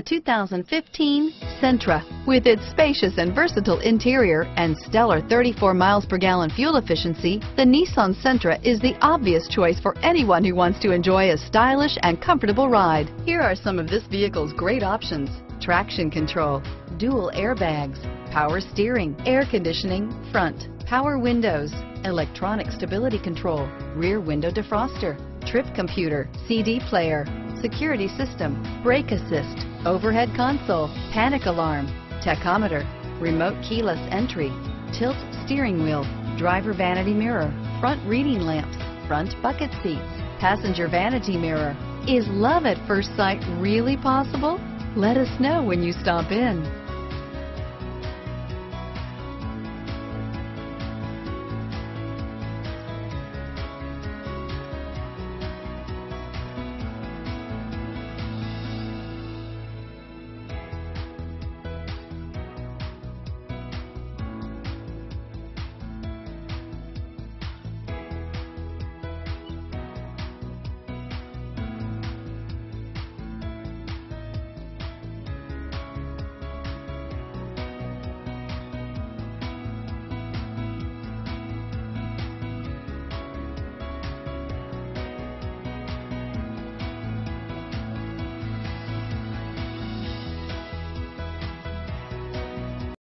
The 2015 Sentra. With its spacious and versatile interior and stellar 34 miles per gallon fuel efficiency, the Nissan Sentra is the obvious choice for anyone who wants to enjoy a stylish and comfortable ride. Here are some of this vehicle's great options. Traction control, dual airbags, power steering, air conditioning, front, power windows, electronic stability control, rear window defroster, trip computer, CD player, security system, brake assist, overhead console, panic alarm, tachometer, remote keyless entry, tilt steering wheel, driver vanity mirror, front reading lamps, front bucket seats, passenger vanity mirror. Is love at first sight really possible? Let us know when you stop in.